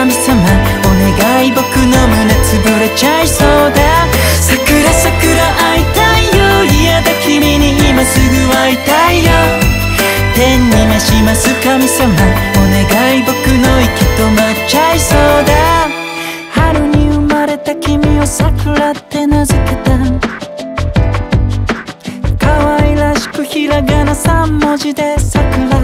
神様お願い僕の胸潰れちゃいそうだ。桜桜会いたいよ。嫌だ君に今すぐ会いたいよ。天に召します神様お願い僕の息止まっちゃいそうだ。春に生まれた君を桜って名付けた。可愛らしくひらがな三文字で桜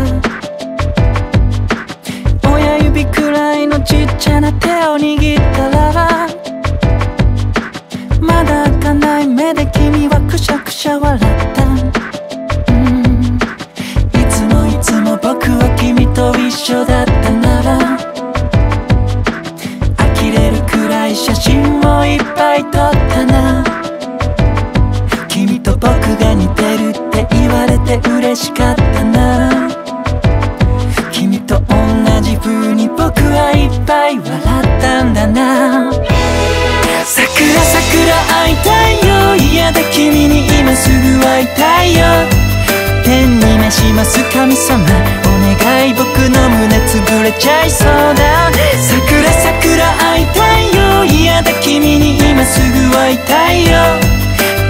親指くらいちっちゃな手を握ったらまだ開かない目で君はくしゃくしゃ笑った。うん。いつもいつも僕は君と一緒だったなら呆れるくらい写真をいっぱい撮ったな。君と僕が似てるって言われて嬉しかったな。様お願い僕の胸潰れちゃいそうだ。桜桜会いたいよ。嫌だ君に今すぐ会いたいよ。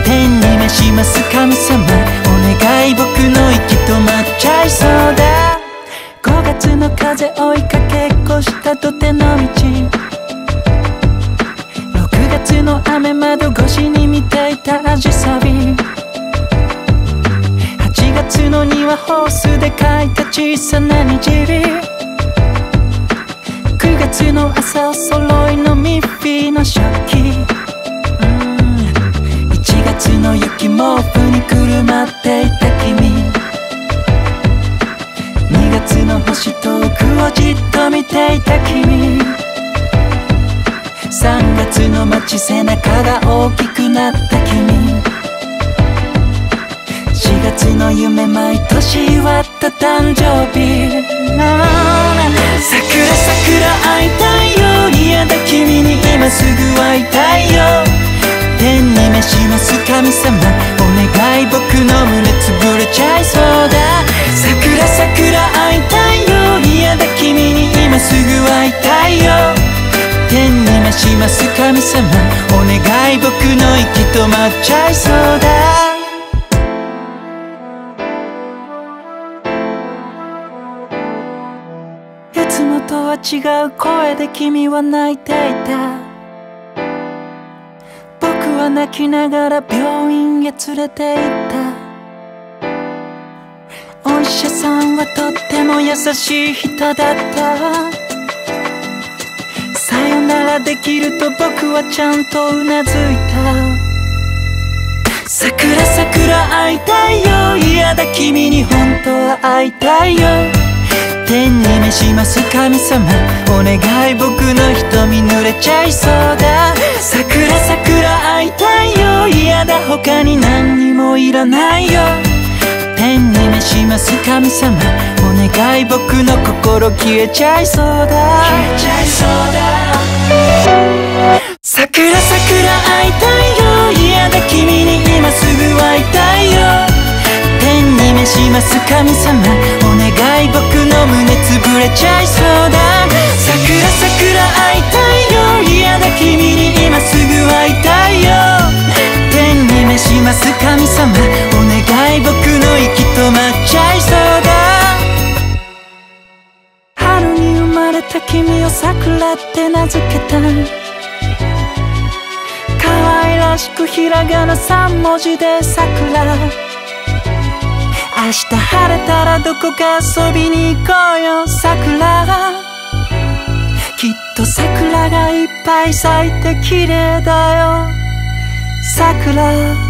天に召します神様。お願い僕の息止まっちゃいそうだ。5月の風追いかけっこした土手の道。6月の雨窓越しに見ていたアジサビ8月の庭ホースで描いた小さな虹9月の朝お揃いのミッフィーの食器1月の雪毛布にくるまっていた君。2月の星遠くをじっと見ていた君。3月の街背中が大きくなった君。月の夢毎年祝った誕生日桜桜会いたいよ嫌だ君に今すぐ会いたいよ。天に召します神様お願い僕の胸潰れちゃいそうだ桜桜会いたいよ嫌だ君に今すぐ会いたいよ天に召します神様お願い僕の息止まっちゃいそうだ。とは違う声で君は泣いていた。僕は泣きながら病院へ連れて行った。お医者さんはとっても優しい人だった。さよならできると僕はちゃんとうなずいた。桜桜会いたいよ。嫌だ君に本当は会いたいよ。天に召します神様お願い僕の瞳濡れちゃいそうだ桜桜会いたいよ嫌だ他に何にもいらないよ天に召します神様お願い僕の心消えちゃいそうだ消えちゃいそうだ桜桜会いたいよ嫌だ君に今すぐ会いたいよ天に召します神様ちゃいそうだ桜桜会いたいよ。嫌だ君に今すぐ会いたいよ。天に召します神様。お願い僕の息止まっちゃいそうだ。春に生まれた君を桜って名付けた。可愛らしくひらがな三文字で桜明日晴れたらどこか遊びに行こうよ。いっぱい咲いて綺麗だよ。桜。